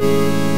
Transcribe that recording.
Música